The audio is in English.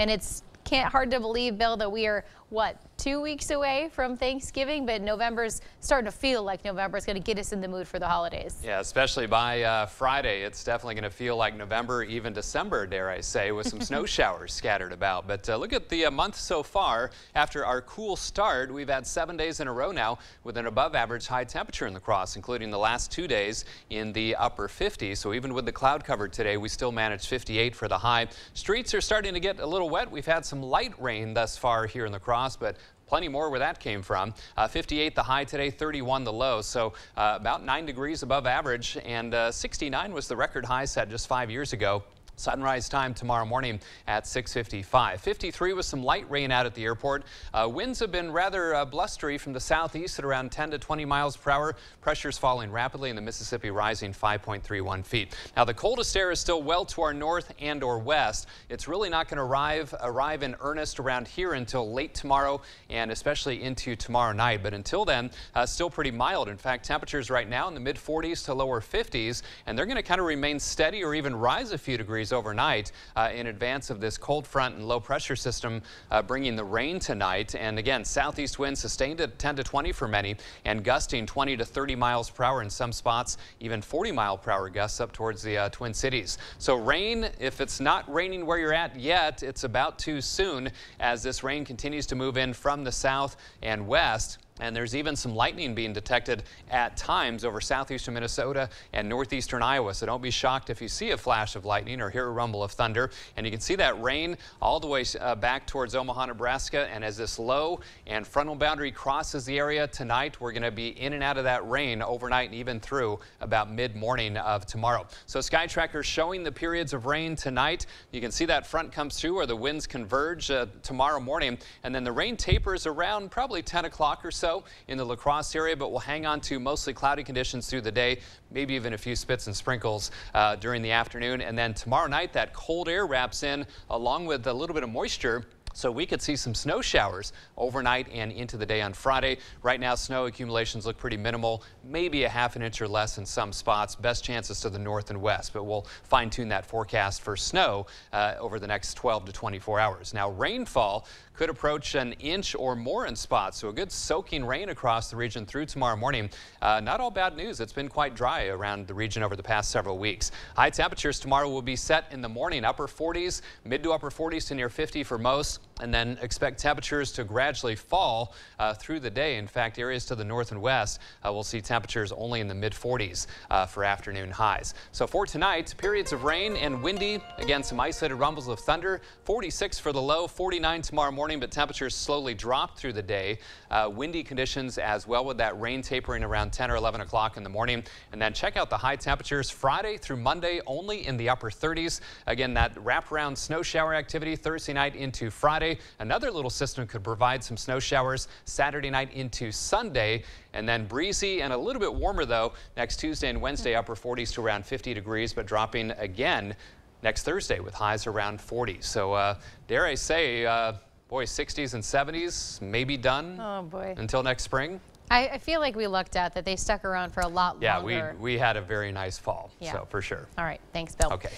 And it's can't hard to believe, Bill, that we are, what, two weeks away from Thanksgiving, but November's starting to feel like November is going to get us in the mood for the holidays. Yeah, especially by uh, Friday, it's definitely going to feel like November, even December, dare I say, with some snow showers scattered about. But uh, look at the uh, month so far. After our cool start, we've had seven days in a row now with an above average high temperature in La Crosse, including the last two days in the upper 50s. So even with the cloud cover today, we still managed 58 for the high. Streets are starting to get a little wet. We've had some light rain thus far here in La Crosse, but Plenty more where that came from. Uh, 58 the high today, 31 the low. So uh, about 9 degrees above average. And uh, 69 was the record high set just five years ago. Sunrise time tomorrow morning at 6.55. 53 with some light rain out at the airport. Uh, winds have been rather uh, blustery from the southeast at around 10 to 20 miles per hour. Pressure's falling rapidly and the Mississippi rising 5.31 feet. Now the coldest air is still well to our north and or west. It's really not going to arrive, arrive in earnest around here until late tomorrow and especially into tomorrow night. But until then, uh, still pretty mild. In fact, temperatures right now in the mid 40s to lower 50s and they're going to kind of remain steady or even rise a few degrees overnight uh, in advance of this cold front and low pressure system uh, bringing the rain tonight. And again, southeast winds sustained at 10 to 20 for many and gusting 20 to 30 miles per hour in some spots, even 40 mile per hour gusts up towards the uh, Twin Cities. So rain, if it's not raining where you're at yet, it's about too soon as this rain continues to move in from the south and west. And there's even some lightning being detected at times over southeastern Minnesota and northeastern Iowa. So don't be shocked if you see a flash of lightning or hear a rumble of thunder. And you can see that rain all the way uh, back towards Omaha, Nebraska. And as this low and frontal boundary crosses the area tonight, we're going to be in and out of that rain overnight and even through about mid-morning of tomorrow. So Sky Tracker showing the periods of rain tonight. You can see that front comes through where the winds converge uh, tomorrow morning. And then the rain tapers around probably 10 o'clock or so in the La Crosse area, but we'll hang on to mostly cloudy conditions through the day, maybe even a few spits and sprinkles uh, during the afternoon. And then tomorrow night, that cold air wraps in along with a little bit of moisture. So we could see some snow showers overnight and into the day on Friday. Right now, snow accumulations look pretty minimal, maybe a half an inch or less in some spots. Best chances to the north and west, but we'll fine tune that forecast for snow uh, over the next 12 to 24 hours. Now, rainfall could approach an inch or more in spots, so a good soaking rain across the region through tomorrow morning. Uh, not all bad news. It's been quite dry around the region over the past several weeks. High temperatures tomorrow will be set in the morning, upper 40s, mid to upper 40s to near 50 for most and then expect temperatures to gradually fall uh, through the day. In fact, areas to the north and west uh, will see temperatures only in the mid 40s uh, for afternoon highs. So for tonight, periods of rain and windy. Again, some isolated rumbles of thunder. 46 for the low, 49 tomorrow morning, but temperatures slowly drop through the day. Uh, windy conditions as well with that rain tapering around 10 or 11 o'clock in the morning. And then check out the high temperatures Friday through Monday only in the upper 30s. Again, that wraparound snow shower activity Thursday night into Friday. Another little system could provide some snow showers Saturday night into Sunday. And then breezy and a little bit warmer, though, next Tuesday and Wednesday, upper 40s to around 50 degrees, but dropping again next Thursday with highs around 40. So uh, dare I say, uh, boy, 60s and 70s may be done oh, boy. until next spring. I, I, feel like we looked at that they stuck around for a lot yeah, longer. Yeah, we, we had a very nice fall, yeah. so for sure. All right, thanks, Bill. Okay.